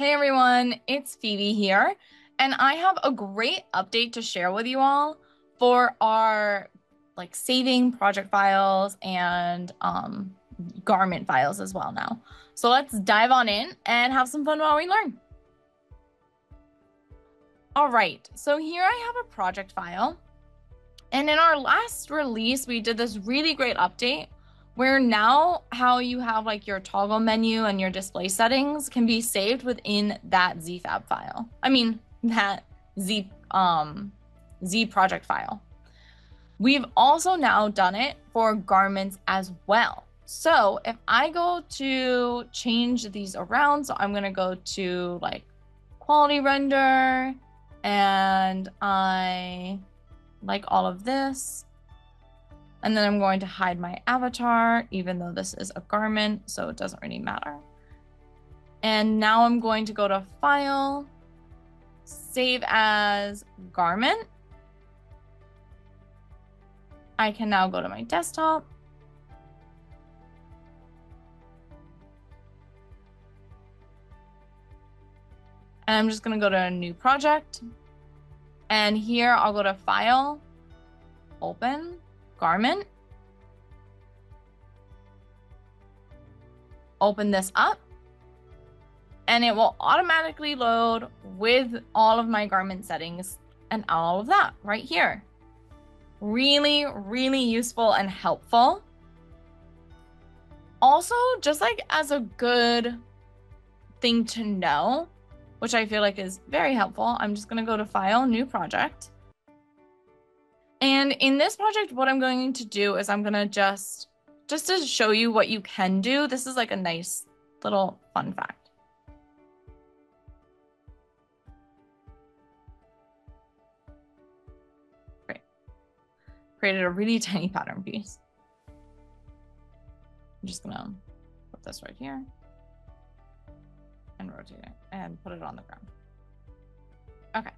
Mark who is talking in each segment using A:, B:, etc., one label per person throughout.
A: Hey everyone, it's Phoebe here, and I have a great update to share with you all for our like saving project files and um, garment files as well now. So let's dive on in and have some fun while we learn. All right, so here I have a project file. And in our last release, we did this really great update where now how you have like your toggle menu and your display settings can be saved within that zfab file. I mean, that z um z project file. We've also now done it for garments as well. So if I go to change these around, so I'm gonna go to like quality render and I like all of this. And then I'm going to hide my avatar, even though this is a garment, so it doesn't really matter. And now I'm going to go to File, Save as Garment. I can now go to my desktop. And I'm just going to go to a new project. And here I'll go to File, Open, Garment. Open this up. And it will automatically load with all of my garment settings and all of that right here. Really, really useful and helpful. Also, just like as a good thing to know, which I feel like is very helpful, I'm just going to go to File, New Project. And in this project, what I'm going to do is I'm going to just, just to show you what you can do, this is like a nice little fun fact. created a really tiny pattern piece. I'm just gonna put this right here and rotate it and put it on the ground. Okay.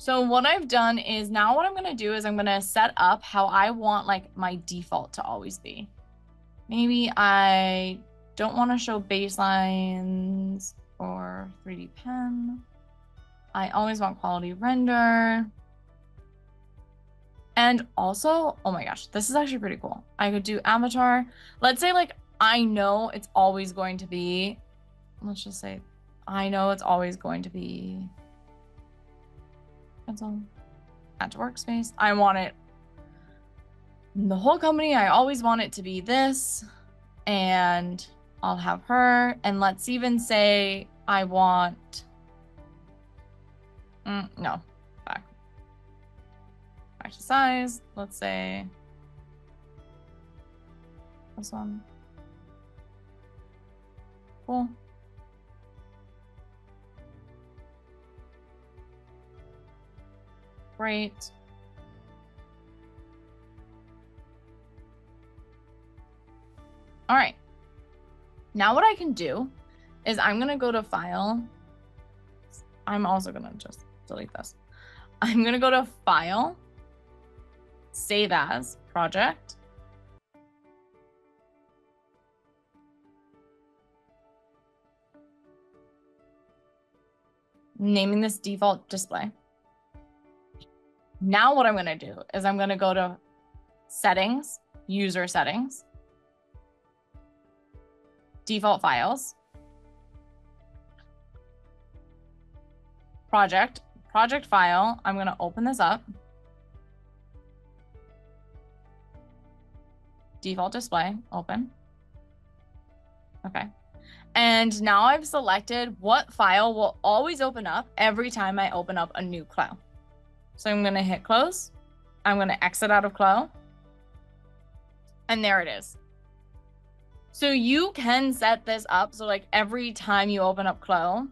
A: So what I've done is now what I'm gonna do is I'm gonna set up how I want like my default to always be. Maybe I don't want to show baselines or 3D pen. I always want quality render. And also, oh my gosh, this is actually pretty cool. I could do avatar. Let's say like I know it's always going to be, let's just say, I know it's always going to be pencil add to workspace. I want it the whole company. I always want it to be this and I'll have her. And let's even say I want, mm, no, back to size. Let's say this one. Cool. Great. All right. Now what I can do is I'm going to go to file. I'm also going to just delete this. I'm going to go to file save as project. Naming this default display. Now what I'm going to do is I'm going to go to settings, user settings, default files, project, project file. I'm going to open this up. default display, open. Okay. And now I've selected what file will always open up every time I open up a new Clo. So I'm going to hit close. I'm going to exit out of Clo. And there it is. So you can set this up so like every time you open up Clo,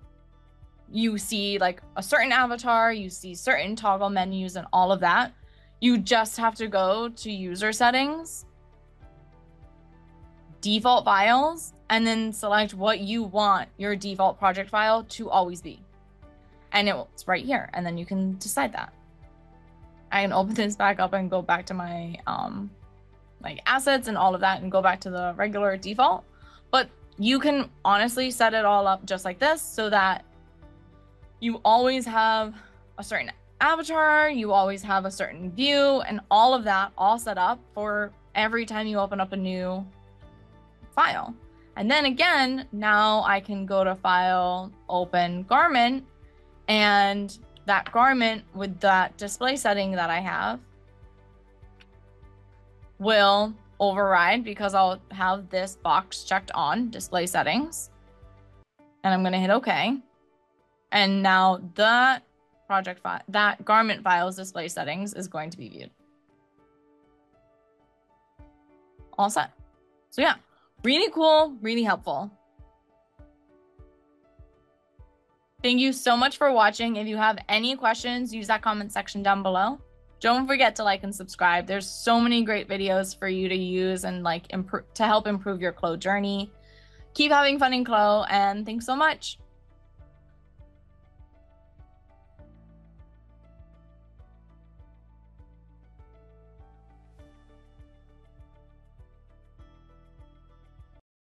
A: you see like a certain avatar, you see certain toggle menus and all of that. You just have to go to user settings default files and then select what you want your default project file to always be. And it's right here. And then you can decide that. I can open this back up and go back to my um like assets and all of that and go back to the regular default. But you can honestly set it all up just like this so that you always have a certain avatar, you always have a certain view, and all of that all set up for every time you open up a new file. And then again, now I can go to file, open garment, and that garment with that display setting that I have will override because I'll have this box checked on display settings. And I'm going to hit OK. And now that project file, that garment files display settings is going to be viewed. All set. So yeah, really cool, really helpful. Thank you so much for watching. If you have any questions, use that comment section down below. Don't forget to like and subscribe. There's so many great videos for you to use and like improve to help improve your Clo journey. Keep having fun in Clo and thanks so much.